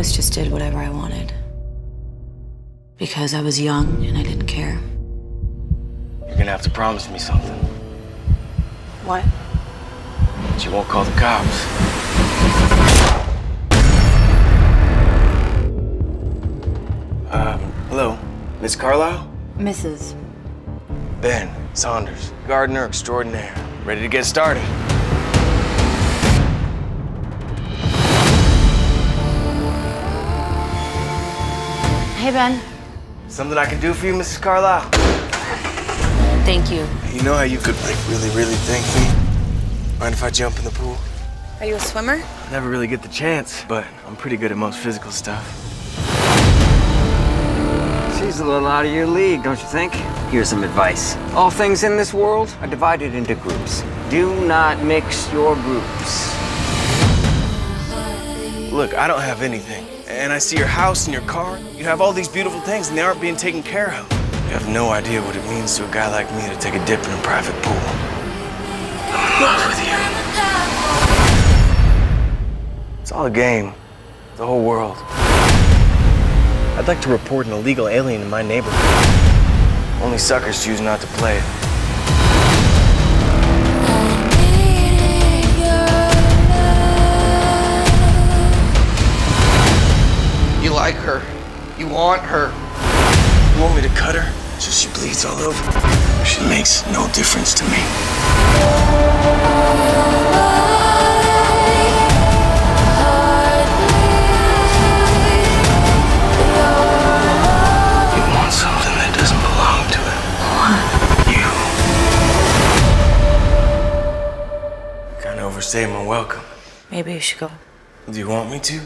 always just did whatever I wanted. Because I was young and I didn't care. You're gonna have to promise me something. What? That you won't call the cops. Um, hello, Miss Carlisle? Mrs. Ben Saunders, gardener extraordinaire. Ready to get started. Hey, Ben. Something I can do for you, Mrs. Carlisle? Thank you. You know how you could, like, really, really thank me? Mind if I jump in the pool? Are you a swimmer? I never really get the chance, but I'm pretty good at most physical stuff. She's a little out of your league, don't you think? Here's some advice. All things in this world are divided into groups. Do not mix your groups. Look, I don't have anything. And I see your house and your car. You have all these beautiful things, and they aren't being taken care of. You have no idea what it means to a guy like me to take a dip in a private pool. I'm in love with you. It's all a game. The whole world. I'd like to report an illegal alien in my neighborhood. Only suckers choose not to play it. Like her. You want her. You want me to cut her so she bleeds all over? She makes no difference to me. You want something that doesn't belong to him. What? You. Kind of overstayed my welcome. Maybe you should go. Do you want me to?